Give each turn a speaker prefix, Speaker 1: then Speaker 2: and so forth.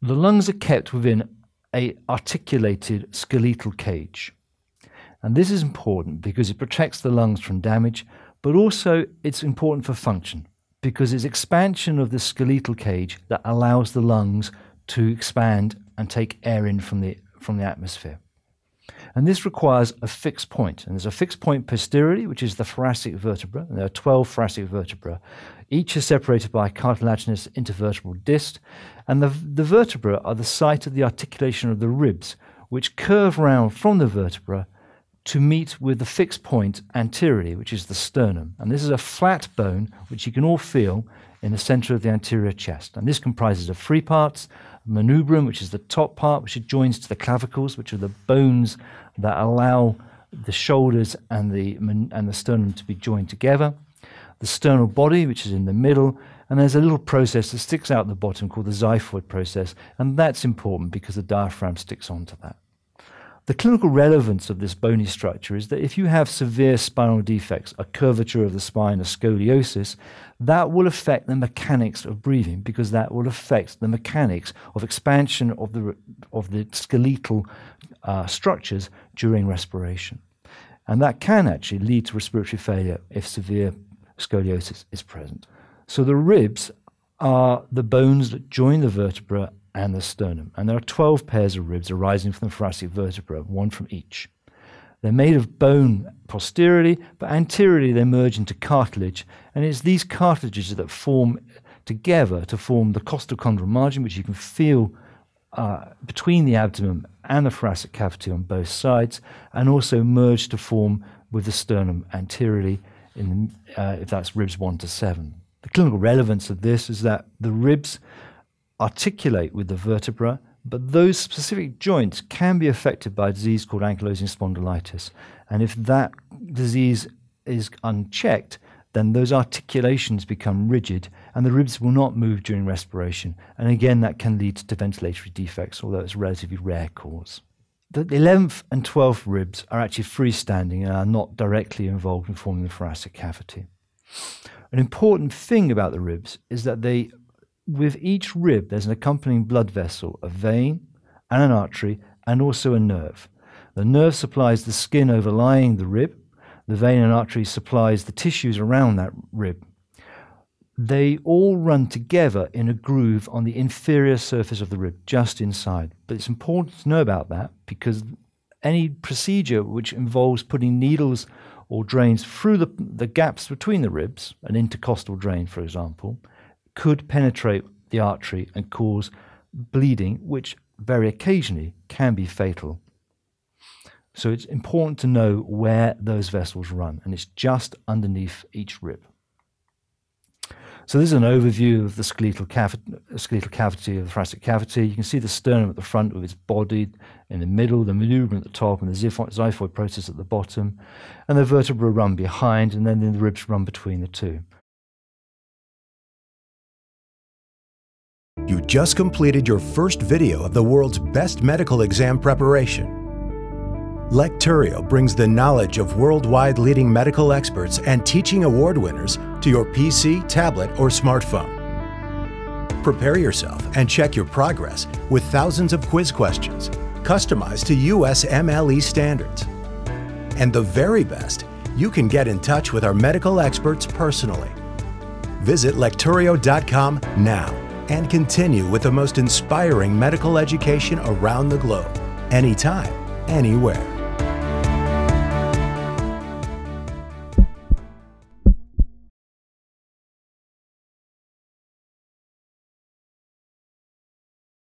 Speaker 1: The lungs are kept within a articulated skeletal cage. And this is important because it protects the lungs from damage, but also it's important for function because it's expansion of the skeletal cage that allows the lungs to expand and take air in from the, from the atmosphere. And this requires a fixed point. And there's a fixed point posteriorly, which is the thoracic vertebra. And there are 12 thoracic vertebrae. Each is separated by a cartilaginous intervertebral disc. And the, the vertebrae are the site of the articulation of the ribs, which curve round from the vertebra to meet with the fixed point anteriorly, which is the sternum. And this is a flat bone which you can all feel in the center of the anterior chest. And this comprises of three parts manubrium, which is the top part, which joins to the clavicles, which are the bones that allow the shoulders and the, and the sternum to be joined together. The sternal body, which is in the middle, and there's a little process that sticks out the bottom called the xiphoid process, and that's important because the diaphragm sticks onto that. The clinical relevance of this bony structure is that if you have severe spinal defects, a curvature of the spine, a scoliosis, that will affect the mechanics of breathing because that will affect the mechanics of expansion of the, of the skeletal uh, structures during respiration. And that can actually lead to respiratory failure if severe scoliosis is present. So the ribs are the bones that join the vertebra and the sternum. And there are 12 pairs of ribs arising from the thoracic vertebra, one from each. They're made of bone posteriorly, but anteriorly they merge into cartilage. And it's these cartilages that form together to form the costochondral margin, which you can feel uh, between the abdomen and the thoracic cavity on both sides, and also merge to form with the sternum anteriorly, in, uh, if that's ribs 1 to 7. The clinical relevance of this is that the ribs articulate with the vertebra, but those specific joints can be affected by a disease called ankylosing spondylitis. And if that disease is unchecked, then those articulations become rigid and the ribs will not move during respiration. And again, that can lead to ventilatory defects, although it's a relatively rare cause. The 11th and 12th ribs are actually freestanding and are not directly involved in forming the thoracic cavity. An important thing about the ribs is that they with each rib, there's an accompanying blood vessel, a vein and an artery, and also a nerve. The nerve supplies the skin overlying the rib. The vein and artery supplies the tissues around that rib. They all run together in a groove on the inferior surface of the rib, just inside. But it's important to know about that because any procedure which involves putting needles or drains through the, the gaps between the ribs, an intercostal drain, for example, could penetrate the artery and cause bleeding, which very occasionally can be fatal. So it's important to know where those vessels run, and it's just underneath each rib. So this is an overview of the skeletal, skeletal cavity of the thoracic cavity. You can see the sternum at the front with its body in the middle, the manubrium at the top, and the xiphoid process at the bottom, and the vertebrae run behind, and then the ribs run between the two.
Speaker 2: You just completed your first video of the world's best medical exam preparation. Lecturio brings the knowledge of worldwide leading medical experts and teaching award winners to your PC, tablet, or smartphone. Prepare yourself and check your progress with thousands of quiz questions customized to USMLE standards. And the very best, you can get in touch with our medical experts personally. Visit lecturio.com now and continue with the most inspiring medical education around the globe, anytime, anywhere.